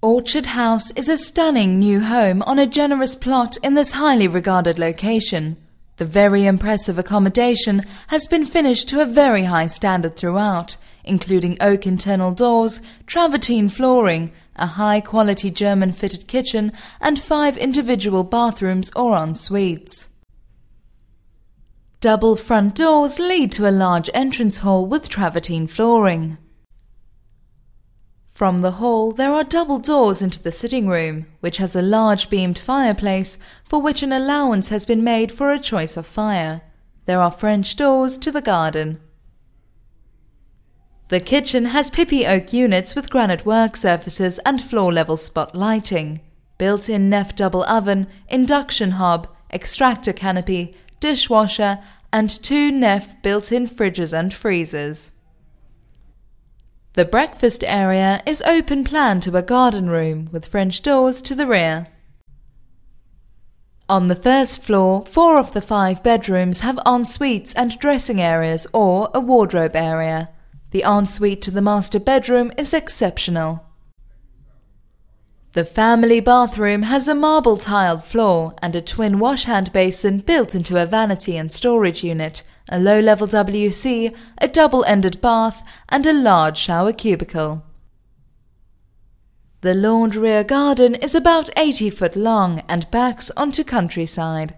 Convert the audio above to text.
Orchard House is a stunning new home on a generous plot in this highly regarded location. The very impressive accommodation has been finished to a very high standard throughout, including oak internal doors, travertine flooring, a high quality German fitted kitchen, and five individual bathrooms or en suites. Double front doors lead to a large entrance hall with travertine flooring. From the hall, there are double doors into the sitting room, which has a large beamed fireplace for which an allowance has been made for a choice of fire. There are French doors to the garden. The kitchen has pippy oak units with granite work surfaces and floor level spot lighting, built in Neff double oven, induction hob, extractor canopy, dishwasher, and two Neff built in fridges and freezers. The breakfast area is open plan to a garden room with French doors to the rear. On the first floor, four of the five bedrooms have en-suites and dressing areas or a wardrobe area. The ensuite to the master bedroom is exceptional. The family bathroom has a marble tiled floor and a twin washhand basin built into a vanity and storage unit, a low level WC, a double ended bath, and a large shower cubicle. The laundry garden is about 80 foot long and backs onto countryside.